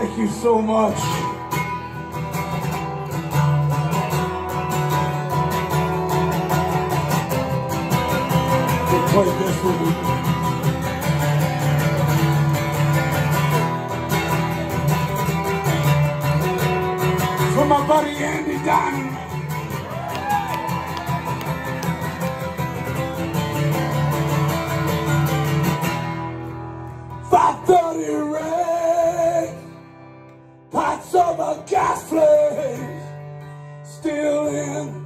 Thank you so much. They played this with. For my buddy Andy Diamond. Five thirty rain, a gas flames, still in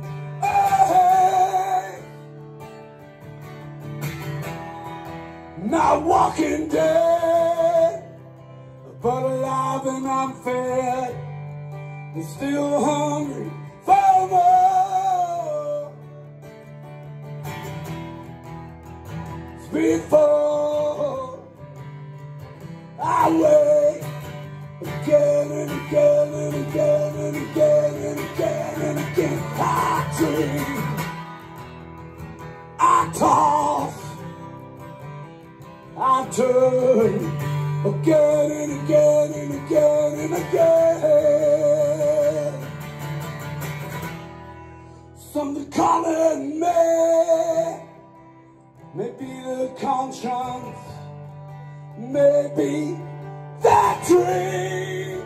Not walking dead, but alive and I'm fed, still hungry for more. Before I toss, I turn again and again and again and again. Something calling me, maybe the conscience. Maybe that dream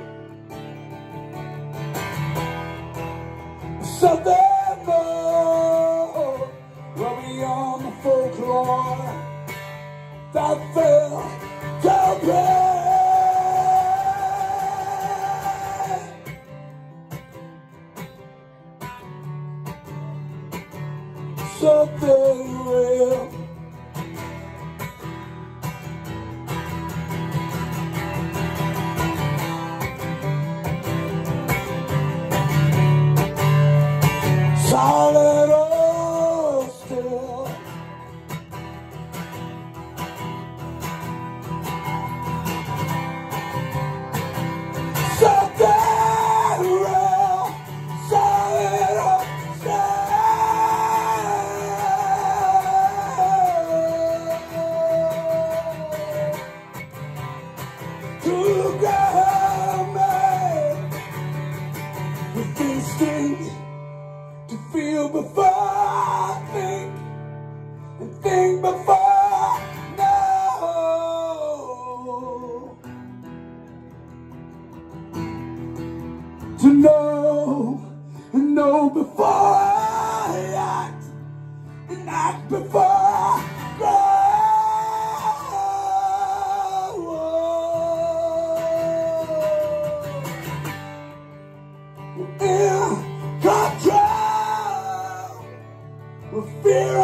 Something Fell to break Something real know, no know before I act, and act before I grow. In control, with fear